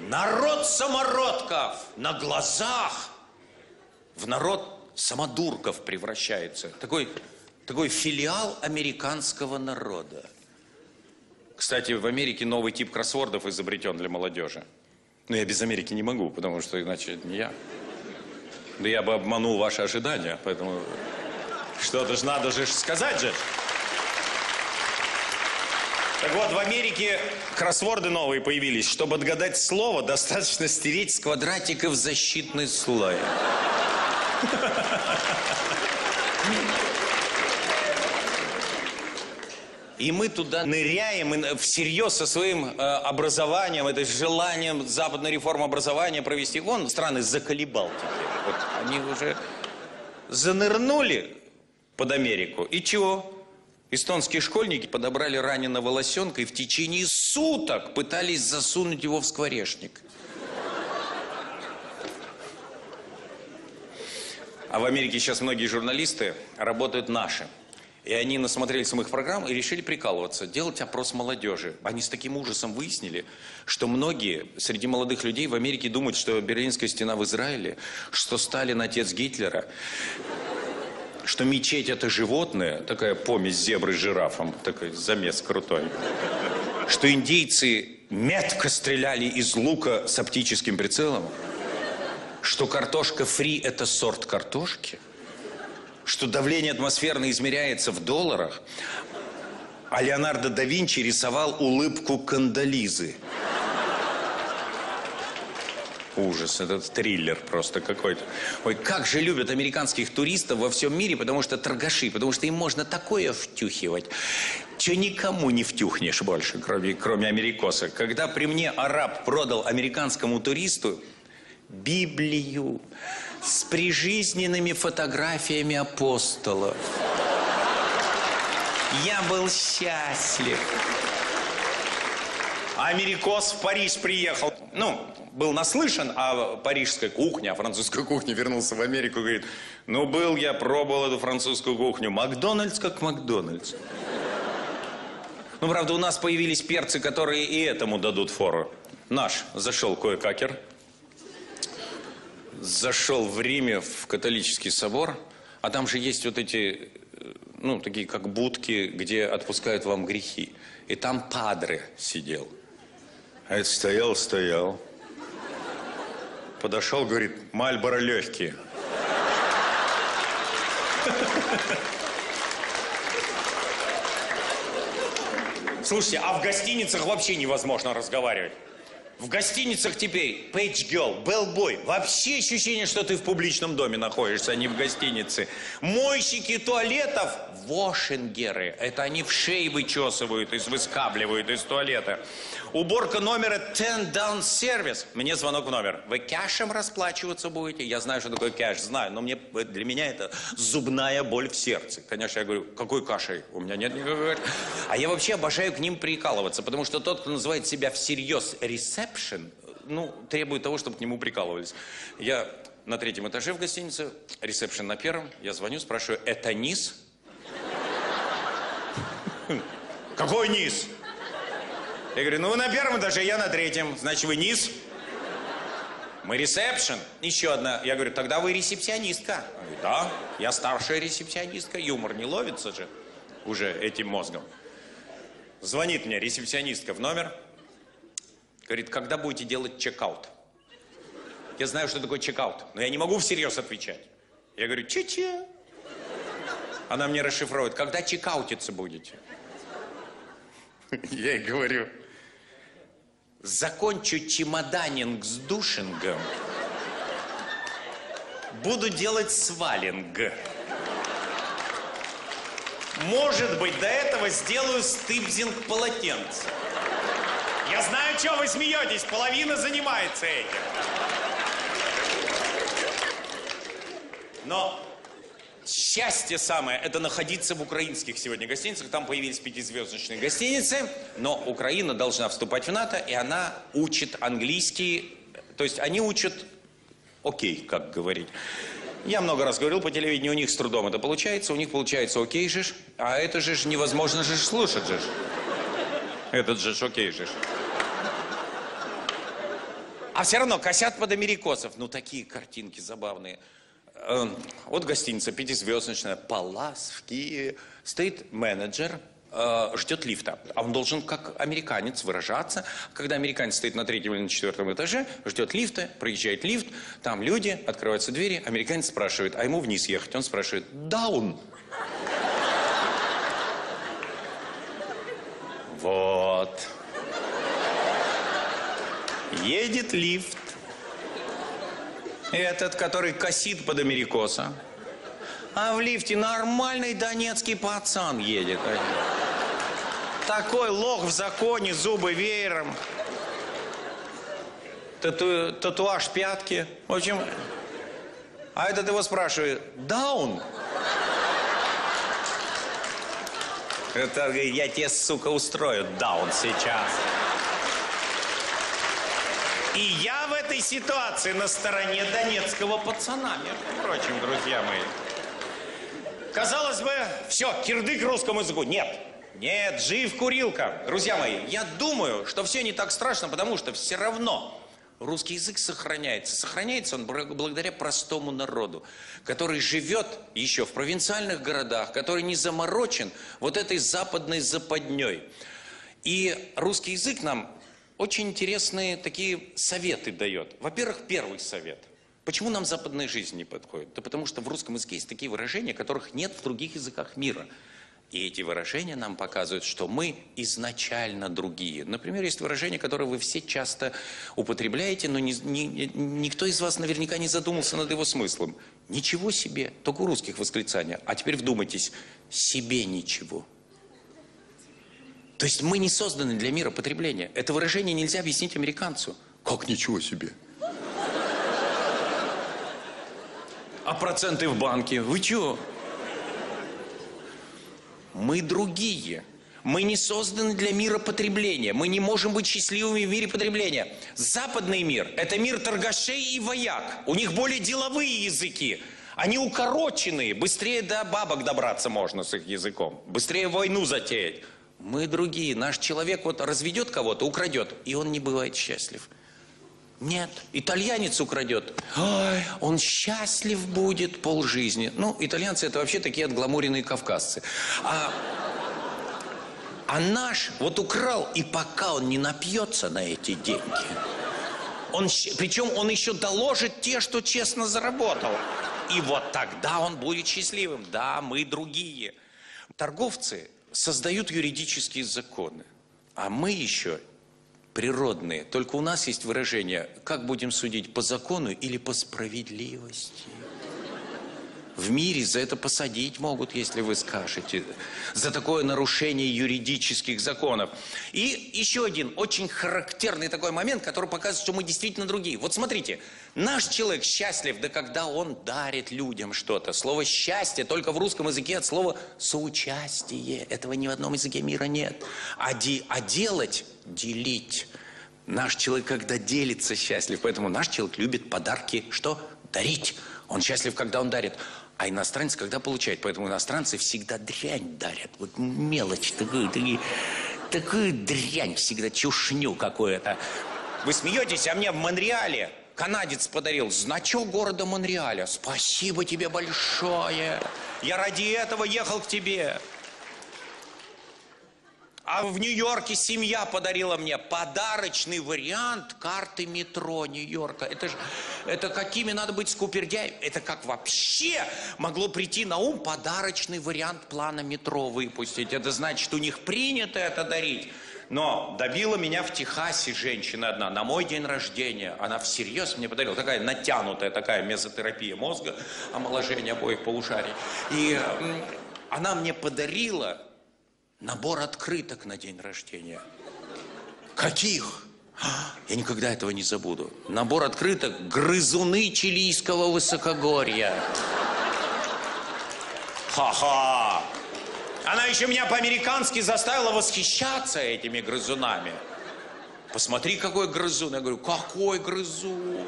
Народ самородков на глазах в народ самодурков превращается. Такой, такой филиал американского народа. Кстати, в Америке новый тип кроссвордов изобретен для молодежи. Но я без Америки не могу, потому что иначе не я. Да я бы обманул ваши ожидания, поэтому что-то же надо же сказать же. Так вот, в Америке кроссворды новые появились. Чтобы отгадать слово, достаточно стереть с квадратиков защитный слой. И мы туда ныряем и всерьез со своим э, образованием, это желанием западной реформы образования провести. Вон страны заколебал. Вот они уже занырнули под Америку. И чего? Эстонские школьники подобрали раненого лосенка и в течение суток пытались засунуть его в скворечник. А в Америке сейчас многие журналисты работают наши. И они насмотрелись моих программ и решили прикалываться, делать опрос молодежи. Они с таким ужасом выяснили, что многие среди молодых людей в Америке думают, что Берлинская стена в Израиле, что Сталин отец Гитлера, что мечеть это животное, такая помесь зебры с жирафом, такой замес крутой, что индейцы метко стреляли из лука с оптическим прицелом, что картошка фри это сорт картошки, что давление атмосферное измеряется в долларах, а Леонардо да Винчи рисовал улыбку Кандализы. Ужас, этот триллер просто какой-то. Ой, как же любят американских туристов во всем мире, потому что торгаши, потому что им можно такое втюхивать, что никому не втюхнешь больше, кроме, кроме америкоса. Когда при мне араб продал американскому туристу Библию с прижизненными фотографиями апостолов. Я был счастлив. Америкос в Париж приехал. Ну, был наслышан о парижской кухне, о французской кухне. Вернулся в Америку, говорит, ну, был я, пробовал эту французскую кухню. Макдональдс как Макдональдс. Ну, правда, у нас появились перцы, которые и этому дадут фору. Наш зашел кое-какер зашел в Риме в католический собор, а там же есть вот эти, э, ну, такие как будки, где отпускают вам грехи. И там падре сидел. А это стоял, стоял. Подошел, говорит, Мальборо легкие. Слушайте, а в гостиницах вообще невозможно разговаривать. В гостиницах теперь Page Girl, Bellboy. Вообще ощущение, что ты в публичном доме находишься, а не в гостинице. Мойщики туалетов – вошингеры. Это они в шее вычесывают и выскабливают из туалета. Уборка номера 10 down service. Мне звонок в номер. Вы кэшем расплачиваться будете? Я знаю, что такое кэш, знаю, но мне, для меня это зубная боль в сердце. Конечно, я говорю, какой кашей? У меня нет никакой А я вообще обожаю к ним прикалываться, потому что тот, кто называет себя всерьез ресепшн, ну, требует того, чтобы к нему прикалывались. Я на третьем этаже в гостинице, ресепшн на первом. Я звоню, спрашиваю, это низ? Какой низ? Я говорю, ну вы на первом этаже, я на третьем. Значит, вы низ? Мы ресепшн. Еще одна. Я говорю, тогда вы ресепсионистка. говорит, да, я старшая ресепсионистка. Юмор не ловится же уже этим мозгом. Звонит мне ресепсионистка в номер. Говорит, когда будете делать чекаут? Я знаю, что такое чекаут, но я не могу всерьез отвечать. Я говорю, че-че? Она мне расшифровывает, когда чекаутиться будете? Я ей говорю, закончу чемоданинг с душингом, буду делать свалинг. Может быть, до этого сделаю стыбзинг полотенца. Я знаю, что вы смеетесь, половина занимается этим. Но Счастье самое – это находиться в украинских сегодня гостиницах. Там появились пятизвездочные гостиницы, но Украина должна вступать в НАТО, и она учит английский. То есть они учат окей, как говорить. Я много раз говорил по телевидению, у них с трудом это получается, у них получается окей же, а это же невозможно же слушать же. Этот же окей же. А все равно косят под америкосов. Ну, такие картинки забавные. Э, Вот гостиница пятизвездочная, Палас в Киеве. Стоит менеджер, э, ждет лифта. А он должен, как американец, выражаться. Когда американец стоит на третьем или на четвертом этаже, ждет лифта, проезжает лифт, там люди, открываются двери, американец спрашивает, а ему вниз ехать? Он спрашивает, даун. Вот. Едет лифт. Этот, который косит под америкоса. А в лифте нормальный донецкий пацан едет. Такой лох в законе, зубы веером. Тату- татуаж пятки. В общем, а этот его спрашивает, даун? Это я тебе, сука, устрою даун сейчас. И я в этой ситуации на стороне донецкого пацана, между прочим, друзья мои. Казалось бы, все, кирдык русскому языку. Нет, нет, жив курилка. Друзья мои, я думаю, что все не так страшно, потому что все равно русский язык сохраняется. Сохраняется он благодаря простому народу, который живет еще в провинциальных городах, который не заморочен вот этой западной западней. И русский язык нам очень интересные такие советы дает. Во-первых, первый совет. Почему нам западная жизнь не подходит? Да потому что в русском языке есть такие выражения, которых нет в других языках мира. И эти выражения нам показывают, что мы изначально другие. Например, есть выражение, которое вы все часто употребляете, но ни- ни- никто из вас наверняка не задумался над его смыслом. Ничего себе, только у русских восклицания. А теперь вдумайтесь, себе ничего. То есть мы не созданы для мира потребления. Это выражение нельзя объяснить американцу. Как ничего себе? А проценты в банке? Вы чего? Мы другие. Мы не созданы для мира потребления. Мы не можем быть счастливыми в мире потребления. Западный мир – это мир торгашей и вояк. У них более деловые языки. Они укороченные. Быстрее до бабок добраться можно с их языком. Быстрее войну затеять. Мы другие. Наш человек вот разведет кого-то, украдет, и он не бывает счастлив. Нет, итальянец украдет. Ой, он счастлив будет полжизни. Ну, итальянцы это вообще такие отгламуренные кавказцы. А, а наш вот украл, и пока он не напьется на эти деньги, он, причем он еще доложит те, что честно заработал. И вот тогда он будет счастливым. Да, мы другие. Торговцы создают юридические законы, а мы еще природные. Только у нас есть выражение, как будем судить, по закону или по справедливости. В мире за это посадить могут, если вы скажете. За такое нарушение юридических законов. И еще один очень характерный такой момент, который показывает, что мы действительно другие. Вот смотрите, наш человек счастлив, да когда он дарит людям что-то. Слово «счастье» только в русском языке от слова «соучастие». Этого ни в одном языке мира нет. А, де- а делать – делить. Наш человек, когда делится, счастлив. Поэтому наш человек любит подарки, что? Дарить. Он счастлив, когда он дарит. А иностранец, когда получает. Поэтому иностранцы всегда дрянь дарят. Вот мелочь такую, такие, такую дрянь всегда, чушню какую-то. Вы смеетесь, а мне в Монреале канадец подарил значок города Монреаля. Спасибо тебе большое. Я ради этого ехал к тебе. А в Нью-Йорке семья подарила мне подарочный вариант карты метро Нью-Йорка. Это же, это какими надо быть скупердяй? Это как вообще могло прийти на ум подарочный вариант плана метро выпустить? Это значит, у них принято это дарить. Но добила меня в Техасе женщина одна на мой день рождения. Она всерьез мне подарила. Такая натянутая такая мезотерапия мозга, омоложение обоих полушарий. И она мне подарила Набор открыток на день рождения. Каких? Я никогда этого не забуду. Набор открыток «Грызуны чилийского высокогорья». Ха-ха! Она еще меня по-американски заставила восхищаться этими грызунами. Посмотри, какой грызун. Я говорю, какой грызун?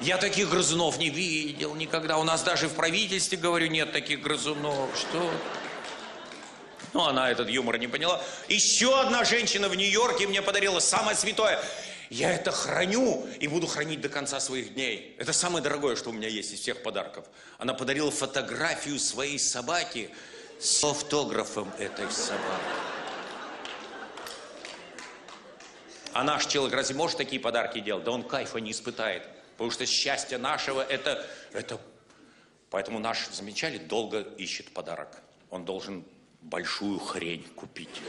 Я таких грызунов не видел никогда. У нас даже в правительстве, говорю, нет таких грызунов. Что? Ну, она этот юмор не поняла. Еще одна женщина в Нью-Йорке мне подарила самое святое. Я это храню и буду хранить до конца своих дней. Это самое дорогое, что у меня есть из всех подарков. Она подарила фотографию своей собаки с автографом этой собаки. А наш человек разве может такие подарки делать? Да он кайфа не испытает. Потому что счастье нашего это, это... Поэтому наш, замечали, долго ищет подарок. Он должен большую хрень купить.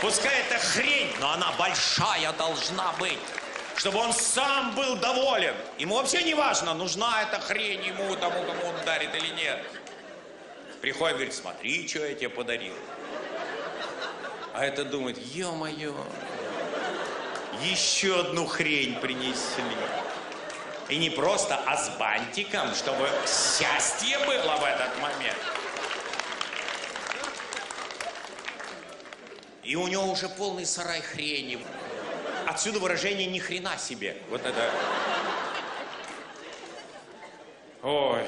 Пускай это хрень, но она большая должна быть. Чтобы он сам был доволен. Ему вообще не важно, нужна эта хрень ему, тому, кому он дарит или нет. Приходит, говорит, смотри, что я тебе подарил. А это думает, ё-моё, еще одну хрень принесли. И не просто, а с бантиком, чтобы счастье было в этот момент. И у него уже полный сарай хрени. Отсюда выражение ни хрена себе. Вот это. Ой.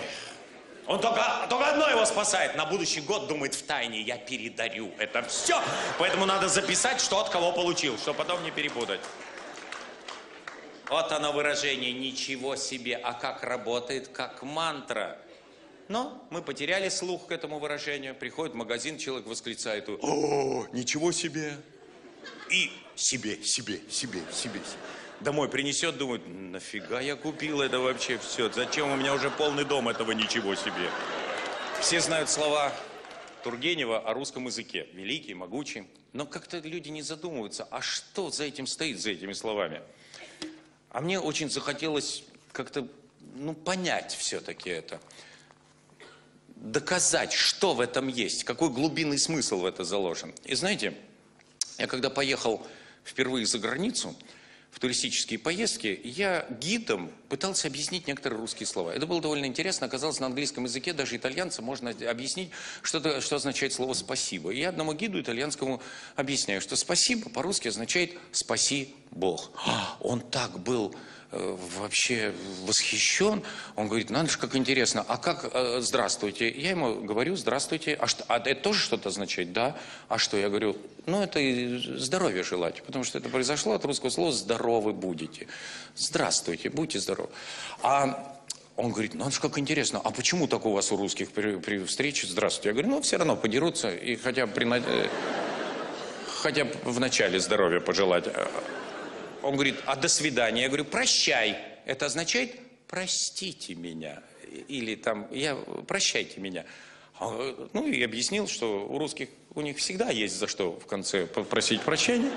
Он только, только одно его спасает. На будущий год думает в тайне, я передарю это все. Поэтому надо записать, что от кого получил, чтобы потом не перепутать. Вот оно выражение «ничего себе», а как работает, как мантра. Но мы потеряли слух к этому выражению. Приходит в магазин, человек восклицает, «О, ничего себе!» И себе, себе, себе, себе. Домой принесет, думает, нафига я купил это вообще все? Зачем у меня уже полный дом этого ничего себе? Все знают слова Тургенева о русском языке. Великий, могучий. Но как-то люди не задумываются, а что за этим стоит, за этими словами? А мне очень захотелось как-то, ну, понять все-таки это. Доказать, что в этом есть, какой глубинный смысл в это заложен. И знаете, я когда поехал впервые за границу, в туристические поездки, я гидом пытался объяснить некоторые русские слова. Это было довольно интересно. Оказалось, на английском языке даже итальянцам можно объяснить, что, что означает слово «спасибо». И я одному гиду итальянскому объясняю, что «спасибо» по-русски означает «спаси Бог». А, он так был вообще восхищен. Он говорит, надо же, как интересно, а как э, здравствуйте? Я ему говорю, здравствуйте. А, что, а это тоже что-то означает? Да. А что? Я говорю, ну это здоровье желать, потому что это произошло от русского слова «здоровы будете». Здравствуйте, будьте здоровы. А он говорит, ну, же как интересно, а почему так у вас у русских при, при встрече здравствуйте? Я говорю, ну, все равно подерутся, и хотя при, э, хотя в начале здоровья пожелать. Он говорит, а до свидания. Я говорю, прощай. Это означает, простите меня. Или там, я, прощайте меня. А, ну и объяснил, что у русских, у них всегда есть за что в конце попросить прощения.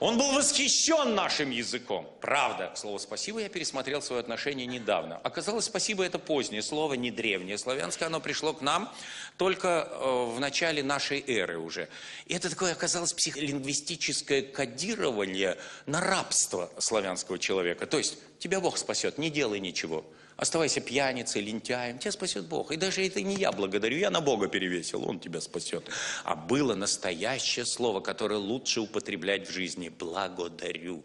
Он был восхищен нашим языком. Правда, к слову «спасибо» я пересмотрел свое отношение недавно. Оказалось, «спасибо» — это позднее слово, не древнее. Славянское оно пришло к нам только э, в начале нашей эры уже. И это такое оказалось психолингвистическое кодирование на рабство славянского человека. То есть тебя Бог спасет, не делай ничего. Оставайся пьяницей, лентяем, тебя спасет Бог. И даже это не я благодарю, я на Бога перевесил, Он тебя спасет. А было настоящее слово, которое лучше употреблять в жизни. Благодарю.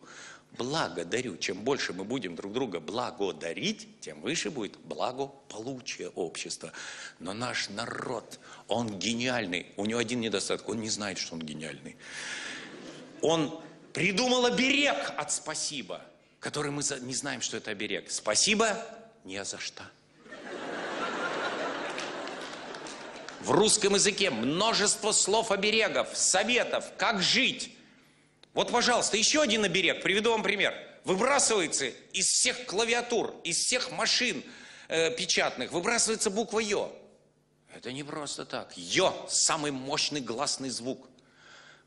Благодарю. Чем больше мы будем друг друга благодарить, тем выше будет благополучие общества. Но наш народ, он гениальный. У него один недостаток, он не знает, что он гениальный. Он придумал оберег от спасибо, который мы не знаем, что это оберег. Спасибо не за что. В русском языке множество слов-оберегов, советов, как жить. Вот, пожалуйста, еще один оберег, приведу вам пример. Выбрасывается из всех клавиатур, из всех машин э, печатных, выбрасывается буква «ё». Это не просто так. «Ё» – самый мощный гласный звук.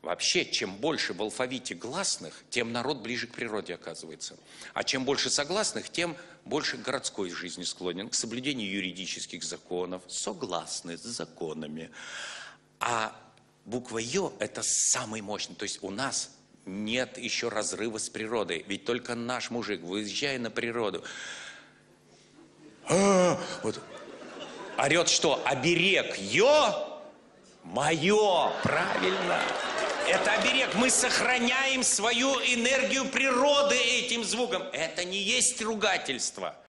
Вообще, чем больше в алфавите гласных, тем народ ближе к природе оказывается. А чем больше согласных, тем больше к городской жизни склонен, к соблюдению юридических законов, согласны с законами. А буква «ё» – это самый мощный. То есть у нас нет еще разрыва с природой. Ведь только наш мужик, выезжая на природу, а, вот, орет что? Оберег «ё» – мое, правильно. Это оберег. Мы сохраняем свою энергию природы этим звуком. Это не есть ругательство.